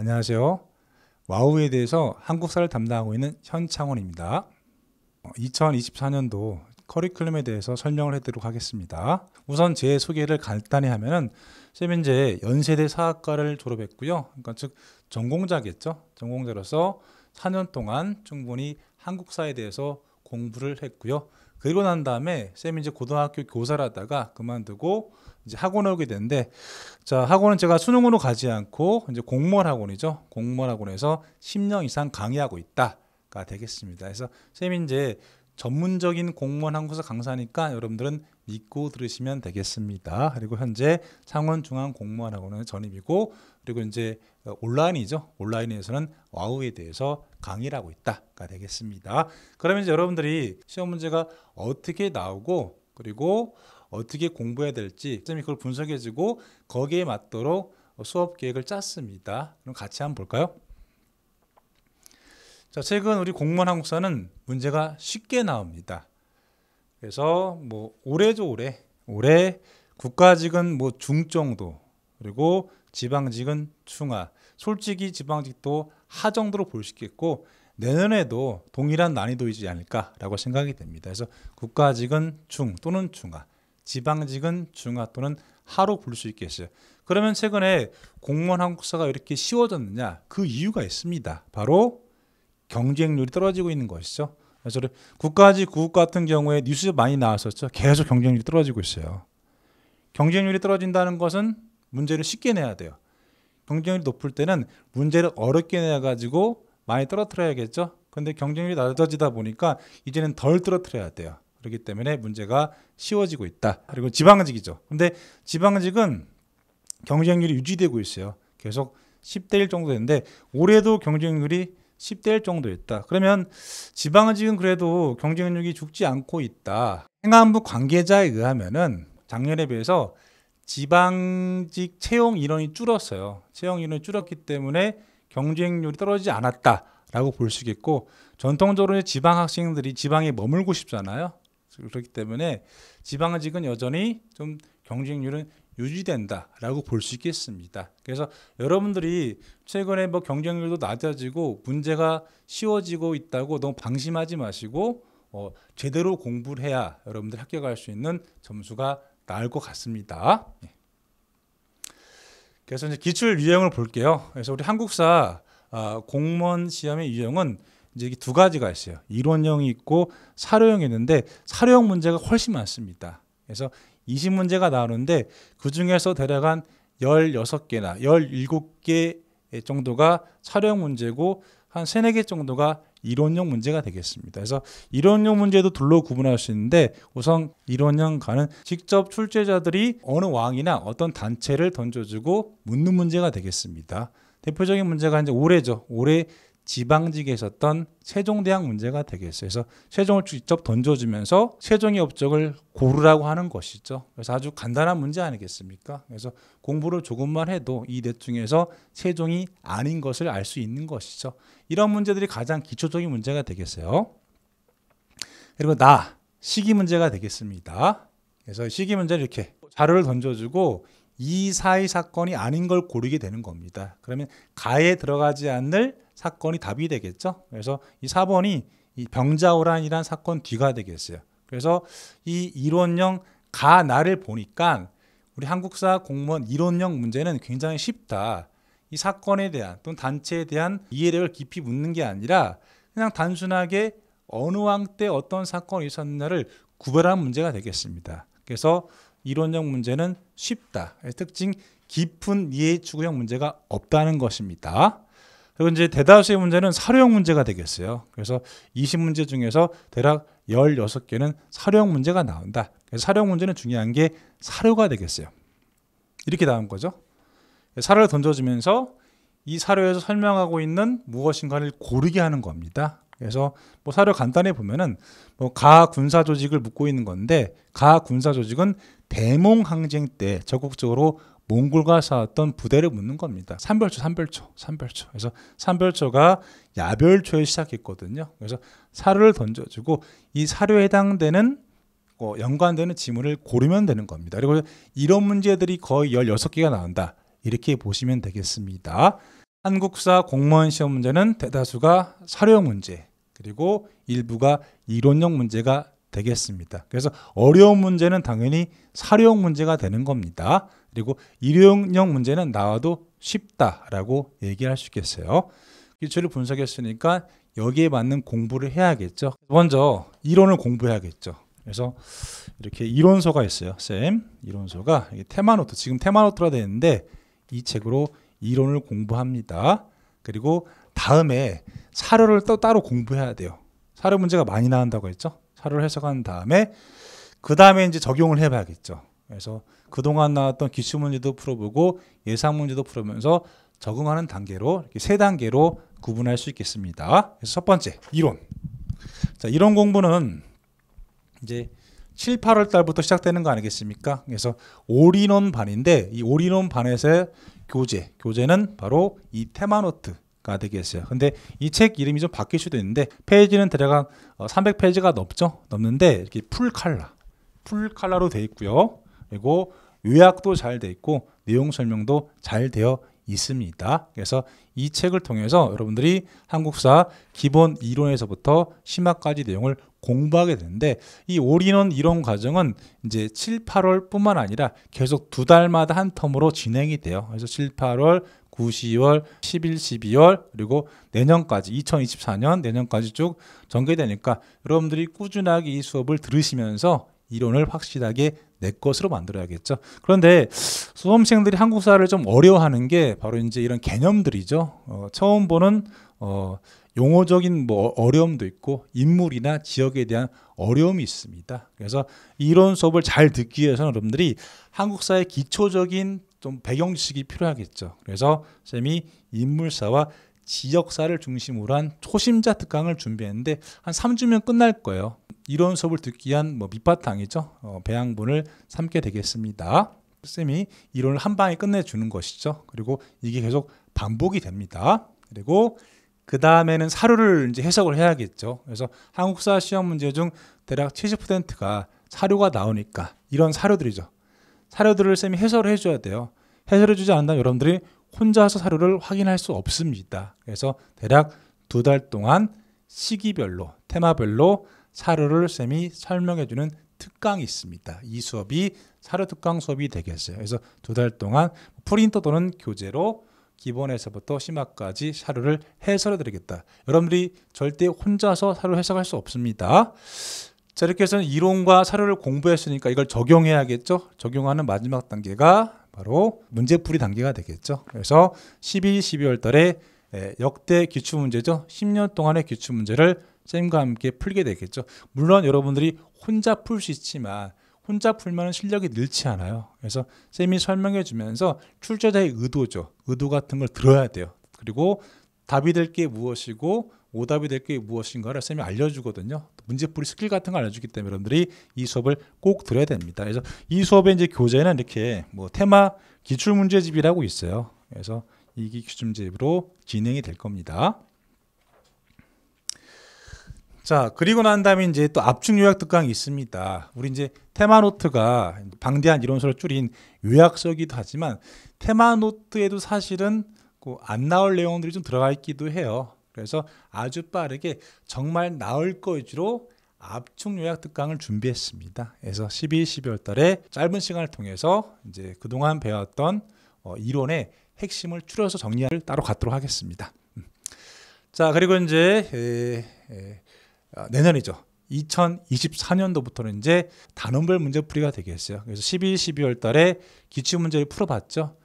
안녕하세요. 와우에 대해서 한국사를 담당하고 있는 현창원입니다. 2024년도 커리큘럼에 대해서 설명을 해드리도록 하겠습니다. 우선 제 소개를 간단히 하면은 쌤 이제 연세대 사학과를 졸업했고요. 그러니까 즉 전공자겠죠. 전공자로서 4년 동안 충분히 한국사에 대해서 공부를 했고요. 그리고 난 다음에 쌤이 이제 고등학교 교사를 하다가 그만두고 이제 학원을 오게 되는데 자 학원은 제가 수능으로 가지 않고 이제 공무원 학원이죠 공무원 학원에서 10년 이상 강의하고 있다가 되겠습니다 그래서 쌤이 이제 전문적인 공무원 한국사 강사니까 여러분들은 믿고 들으시면 되겠습니다. 그리고 현재 창원중앙공무원학원은 전입이고 그리고 이제 온라인이죠. 온라인에서는 와우에 대해서 강의를 하고 있다가 되겠습니다. 그러면 이제 여러분들이 시험 문제가 어떻게 나오고 그리고 어떻게 공부해야 될지 쌤이 그걸 분석해주고 거기에 맞도록 수업 계획을 짰습니다. 그럼 같이 한번 볼까요? 자, 최근 우리 공무원 한국사는 문제가 쉽게 나옵니다. 그래서 뭐 올해죠 올해 올해 국가직은 뭐 중정도 그리고 지방직은 중하 솔직히 지방직도 하 정도로 볼 수 있겠고 내년에도 동일한 난이도이지 않을까라고 생각이 됩니다. 그래서 국가직은 중 또는 중하 지방직은 중하 또는 하로 볼 수 있겠어요. 그러면 최근에 공무원 한국사가 이렇게 쉬워졌느냐? 그 이유가 있습니다. 바로 경쟁률이 떨어지고 있는 것이죠. 그래서 국가직 구급 같은 경우에 뉴스에 많이 나왔었죠. 계속 경쟁률이 떨어지고 있어요. 경쟁률이 떨어진다는 것은 문제를 쉽게 내야 돼요. 경쟁률이 높을 때는 문제를 어렵게 내야 가지고 많이 떨어뜨려야겠죠. 근데 경쟁률이 낮아지다 보니까 이제는 덜 떨어뜨려야 돼요. 그렇기 때문에 문제가 쉬워지고 있다. 그리고 지방직이죠. 근데 지방직은 경쟁률이 유지되고 있어요. 계속 10대 1 정도 되는데 올해도 경쟁률이 10대 1 정도 있다. 그러면 지방직은 그래도 경쟁력이 죽지 않고 있다. 행안부 관계자에 의하면은 작년에 비해서 지방직 채용 인원이 줄었어요. 채용 인원이 줄었기 때문에 경쟁률이 떨어지지 않았다라고 볼 수 있겠고 전통적으로 지방 학생들이 지방에 머물고 싶잖아요. 그렇기 때문에 지방직은 여전히 좀 경쟁률은 유지된다라고 볼 수 있겠습니다. 그래서 여러분들이 최근에 뭐 경쟁률도 낮아지고 문제가 쉬워지고 있다고 너무 방심하지 마시고 어, 제대로 공부를 해야 여러분들 합격할 수 있는 점수가 나을 것 같습니다. 예. 그래서 이제 기출 유형을 볼게요. 그래서 우리 한국사 어, 공무원 시험의 유형은 이제 두 가지가 있어요. 이론형이 있고 사료형이 있는데 사료형 문제가 훨씬 많습니다. 그래서 20문제가 나오는데 그 중에서 대략 한 16개나 17개 정도가 사료형 문제고 한 3, 4개 정도가 이론형 문제가 되겠습니다. 그래서 이론형 문제도 둘로 구분할 수 있는데 우선 이론형 가는 직접 출제자들이 어느 왕이나 어떤 단체를 던져주고 묻는 문제가 되겠습니다. 대표적인 문제가 이제 올해죠. 올해 지방직에 있었던 세종대학 문제가 되겠어요. 그래서 세종을 직접 던져주면서 세종의 업적을 고르라고 하는 것이죠. 그래서 아주 간단한 문제 아니겠습니까? 그래서 공부를 조금만 해도 이 넷 중에서 세종이 아닌 것을 알 수 있는 것이죠. 이런 문제들이 가장 기초적인 문제가 되겠어요. 그리고 나 시기 문제가 되겠습니다. 그래서 시기 문제를 이렇게 자료를 던져주고 이 사이 사건이 아닌 걸 고르게 되는 겁니다. 그러면 가에 들어가지 않을 사건이 답이 되겠죠. 그래서 이 4번이 이 병자호란이란 사건 뒤가 되겠어요. 그래서 이 이론형 가나를 보니까 우리 한국사 공무원 이론형 문제는 굉장히 쉽다. 이 사건에 대한 또는 단체에 대한 이해력을 깊이 묻는 게 아니라 그냥 단순하게 어느 왕 때 어떤 사건이 있었느냐를 구별한 문제가 되겠습니다. 그래서 이론형 문제는 쉽다. 특징 깊은 이해 추구형 문제가 없다는 것입니다. 그리고 이제 대다수의 문제는 사료형 문제가 되겠어요. 그래서 20문제 중에서 대략 16개는 사료형 문제가 나온다. 그래서 사료형 문제는 중요한 게 사료가 되겠어요. 이렇게 나온 거죠. 사료를 던져주면서 이 사료에서 설명하고 있는 무엇인가를 고르게 하는 겁니다. 그래서 뭐 사료 간단히 보면은 뭐 가 군사 조직을 묻고 있는 건데 가 군사 조직은 대몽 항쟁 때 적극적으로 몽골과 싸웠던 부대를 묻는 겁니다. 삼별초, 삼별초, 삼별초. 그래서 삼별초가 야별초에 시작했거든요. 그래서 사료를 던져주고 이 사료에 해당되는 어, 연관되는 지문을 고르면 되는 겁니다. 그리고 이런 문제들이 거의 16개가 나온다. 이렇게 보시면 되겠습니다. 한국사 공무원 시험 문제는 대다수가 사료형 문제 그리고 일부가 이론형 문제가 되겠습니다. 그래서 어려운 문제는 당연히 사료형 문제가 되는 겁니다. 그리고 일용형 문제는 나와도 쉽다라고 얘기할 수 있겠어요. 기초를 분석했으니까 여기에 맞는 공부를 해야겠죠. 먼저 이론을 공부해야겠죠. 그래서 이렇게 이론서가 있어요. 쌤 이론서가 테마노트 지금 테마노트라 되어 있는데 이 책으로 이론을 공부합니다. 그리고 다음에 사료를 또 따로 공부해야 돼요. 사료 문제가 많이 나온다고 했죠. 사료를 해석한 다음에 그 다음에 이제 적용을 해봐야겠죠. 그래서 그동안 나왔던 기출 문제도 풀어보고 예상 문제도 풀으면서 적응하는 단계로 이렇게 세 단계로 구분할 수 있겠습니다. 그래서 첫 번째 이론. 자, 이론 공부는 이제 7, 8월 달부터 시작되는 거 아니겠습니까? 그래서 올인원 반인데 이 올인원 반에서의 교재, 교재는 바로 이 테마노트 가 되겠어요. 근데 이 책 이름이 좀 바뀔 수도 있는데 페이지는 대략 300페이지가 넘죠? 넘는데 이렇게 full color, 풀 칼라로 돼 있고요. 그리고 요약도 잘 돼 있고 내용 설명도 잘 되어 있습니다. 그래서 이 책을 통해서 여러분들이 한국사 기본 이론에서부터 심화까지 내용을 공부하게 되는데 이 올인원 이론 과정은 이제 7, 8월뿐만 아니라 계속 두 달마다 한 term으로 진행이 돼요. 그래서 7, 8월 9, 10월, 11, 12월 그리고 내년까지 2024년 내년까지 쭉 전개되니까 여러분들이 꾸준하게 이 수업을 들으시면서 이론을 확실하게 내 것으로 만들어야겠죠. 그런데 수험생들이 한국사를 좀 어려워하는 게 바로 이제 이런 개념들이죠. 어, 처음 보는 어, 용어적인 뭐 어려움도 있고 인물이나 지역에 대한 어려움이 있습니다. 그래서 이론 수업을 잘 듣기 위해서는 여러분들이 한국사의 기초적인 좀 배경 지식이 필요하겠죠. 그래서 쌤이 인물사와 지역사를 중심으로 한 초심자 특강을 준비했는데 한 3주면 끝날 거예요. 이런 수업을 듣기 위한 뭐 밑바탕이죠. 어, 배양분을 삼게 되겠습니다. 쌤이 이론을 한 방에 끝내주는 것이죠. 그리고 이게 계속 반복이 됩니다. 그리고 그 다음에는 사료를 이제 해석을 해야겠죠. 그래서 한국사 시험 문제 중 대략 70%가 사료가 나오니까 이런 사료들이죠. 사료들을 쌤이 해설을 해줘야 돼요. 해설해주지 않는다면 여러분들이 혼자서 사료를 확인할 수 없습니다. 그래서 대략 두 달 동안 시기별로, 테마별로 사료를 쌤이 설명해주는 특강이 있습니다. 이 수업이 사료 특강 수업이 되겠어요. 그래서 두 달 동안 프린터 또는 교재로 기본에서부터 심화까지 사료를 해설해 드리겠다. 여러분들이 절대 혼자서 사료 해석할 수 없습니다. 자, 이렇게 해서 이론과 사료를 공부했으니까 이걸 적용해야겠죠. 적용하는 마지막 단계가 바로 문제풀이 단계가 되겠죠. 그래서 12, 12월 달에 역대 기출 문제죠. 10년 동안의 기출 문제를 쌤과 함께 풀게 되겠죠. 물론 여러분들이 혼자 풀 수 있지만 혼자 풀면 실력이 늘지 않아요. 그래서 쌤이 설명해 주면서 출제자의 의도죠. 의도 같은 걸 들어야 돼요. 그리고 답이 될 게 무엇이고 오답이 될 게 무엇인가를 쌤이 알려주거든요. 문제풀이 스킬 같은 걸 알려주기 때문에 여러분들이 이 수업을 꼭 들어야 됩니다. 그래서 이 수업의 이제 교재는 이렇게 뭐 테마 기출 문제집이라고 있어요. 그래서 이 기출 문제집으로 진행이 될 겁니다. 자, 그리고 난 다음에 이제 또 압축 요약 특강이 있습니다. 우리 이제 테마노트가 방대한 이론서를 줄인 요약서기도 하지만 테마노트에도 사실은 안 나올 내용들이 좀 들어가 있기도 해요. 그래서 아주 빠르게 정말 나올 거 위주로 압축 요약 특강을 준비했습니다. 그래서 12, 12월 달에 짧은 시간을 통해서 이제 그동안 배웠던 어, 이론의 핵심을 추려서 정리를 따로 갖도록 하겠습니다. 음. 자, 그리고 이제 에, 에, 어, 내년이죠. 2024년도부터는 이제 단원별 문제풀이가 되겠어요. 그래서 12, 12월 달에 기출 문제를 풀어봤죠.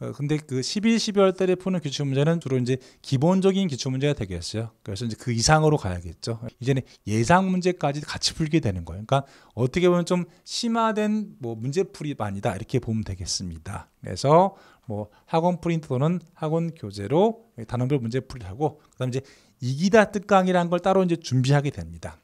어, 근데 그 12, 12월 달에 푸는 기출 문제는 주로 이제 기본적인 기출 문제가 되겠어요. 그래서 이제 그 이상으로 가야겠죠. 이제는 예상 문제까지 같이 풀게 되는 거예요. 그러니까 어떻게 보면 좀 심화된 뭐 문제풀이반이다 이렇게 보면 되겠습니다. 그래서 뭐 학원 프린트 또는 학원 교재로 단원별 문제풀이를 하고 그다음 이제 이기다 특강이라는 걸 따로 이제 준비하게 됩니다.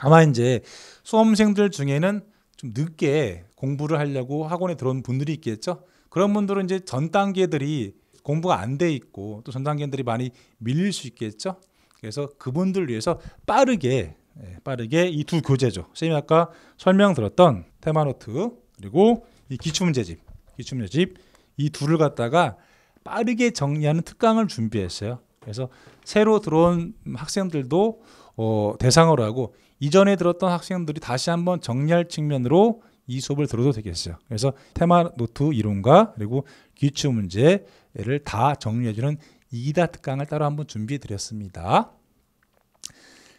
아마 이제 수험생들 중에는 좀 늦게 공부를 하려고 학원에 들어온 분들이 있겠죠. 그런 분들은 이제 전 단계들이 공부가 안 돼 있고 또 전 단계들이 많이 밀릴 수 있겠죠. 그래서 그분들 위해서 빠르게 예, 빠르게 이 두 교재죠. 쌤이 아까 설명 들었던 테마노트 그리고 이 기출문제집, 기출문제집 이 둘을 갖다가 빠르게 정리하는 특강을 준비했어요. 그래서 새로 들어온 학생들도 어, 대상으로 하고 이전에 들었던 학생들이 다시 한번 정리할 측면으로 이 수업을 들어도 되겠어요. 그래서 테마 노트 이론과 그리고 기출 문제를 다 정리해주는 이다 특강을 따로 한번 준비해 드렸습니다.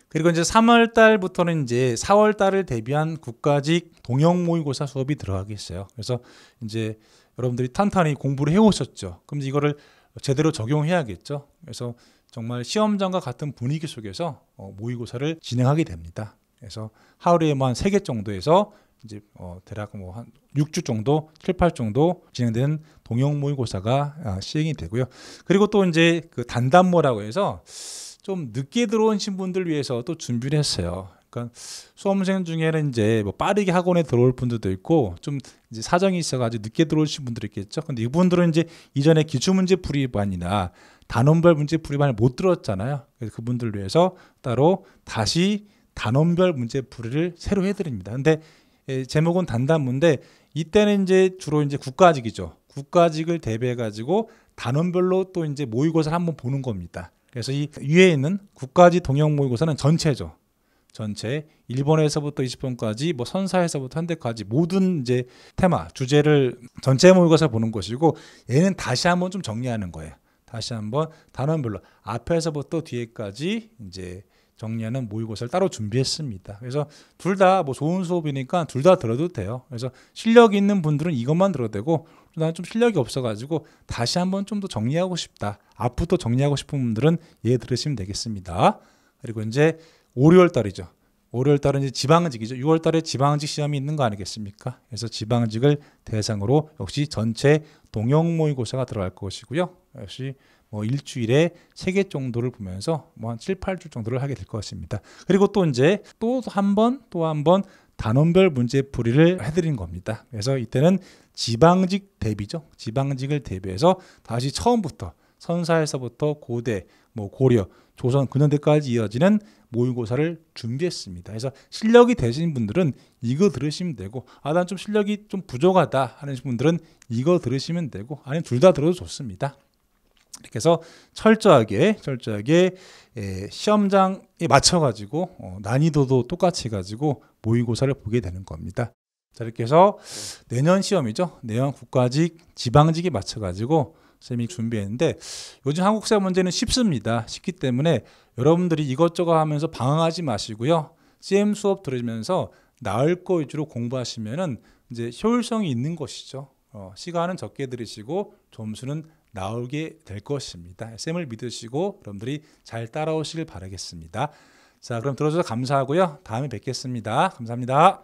그리고 이제 3월 달부터는 이제 4월 달을 대비한 국가직 동형 모의고사 수업이 들어가겠어요. 그래서 이제 여러분들이 탄탄히 공부를 해오셨죠. 그럼 이거를 제대로 적용해야겠죠. 그래서 정말 시험장과 같은 분위기 속에서 어, 모의고사를 진행하게 됩니다. 그래서 하루에만 3개 정도에서 이제 어, 대략 뭐 한 6주 정도, 7, 8 정도 진행되는 동영 모의고사가 아, 시행이 되고요. 그리고 또 이제 그 단단모라고 해서 좀 늦게 들어오신 분들 위해서 또 준비를 했어요. 그러니까 수험생 중에는 이제 뭐 빠르게 학원에 들어올 분들도 있고 좀 이제 사정이 있어가지고 늦게 들어오신 분들이 있겠죠. 근데 이분들은 이제 이전에 기출문제 풀이반이나 단원별 문제 풀이반을 못 들었잖아요. 그래서 그분들 위해서 따로 다시 단원별 문제 풀이를 새로 해드립니다. 근데 예, 제목은 단단문데 이때는 이제 주로 이제 국가직이죠. 국가직을 대비해 가지고 단원별로 또 이제 모의고사를 한번 보는 겁니다. 그래서 이 위에 있는 국가직 동영 모의고사는 전체죠. 전체 1번에서부터 20번까지 뭐 선사에서부터 한 대까지 모든 이제 테마 주제를 전체 모의고사 보는 것이고 얘는 다시 한번 좀 정리하는 거예요. 다시 한번 단원별로 앞에서부터 뒤에까지 이제 정리하는 모의고사를 따로 준비했습니다. 그래서 둘 다 뭐 좋은 수업이니까 둘 다 들어도 돼요. 그래서 실력 있는 분들은 이것만 들어도 되고 나는 좀 실력이 없어가지고 다시 한번 좀 더 정리하고 싶다. 앞부터 정리하고 싶은 분들은 얘 들으시면 되겠습니다. 그리고 이제 5, 6월 달이죠. 5, 6월 달은 지방직이죠. 6월 달에 지방직 시험이 있는 거 아니겠습니까? 그래서 지방직을 대상으로 역시 전체 동영 모의고사가 들어갈 것이고요. 역시 뭐 일주일에 세 개 정도를 보면서 뭐한 7, 8주 정도를 하게 될 것 같습니다. 그리고 또 이제 또 한 번 또 한 번 단원별 문제 풀이를 해드린 겁니다. 그래서 이때는 지방직 대비죠. 지방직을 대비해서 다시 처음부터 선사에서부터 고대, 뭐 고려, 조선, 근현대까지 이어지는 모의고사를 준비했습니다. 그래서 실력이 되신 분들은 이거 들으시면 되고, 아, 난 좀 실력이 좀 부족하다 하는 분들은 이거 들으시면 되고, 아니면 둘 다 들어도 좋습니다. 이렇게 해서 철저하게 철저하게 에, 시험장에 맞춰 가지고 어, 난이도도 똑같이 가지고 모의고사를 보게 되는 겁니다. 자 이렇게 해서 내년 시험이죠. 내년 국가직 지방직에 맞춰 가지고 쌤이 준비했는데 요즘 한국 시험 문제는 쉽습니다. 쉽기 때문에 여러분들이 이것저것 하면서 방황하지 마시고요. 쌤 수업 들으면서 나을 거 위주로 공부하시면은 이제 효율성이 있는 것이죠. 어, 시간은 적게 들으시고 점수는 나오게 될 것입니다. 쌤을 믿으시고 여러분들이 잘 따라오시길 바라겠습니다. 자, 그럼 들어줘서 감사하고요. 다음에 뵙겠습니다. 감사합니다.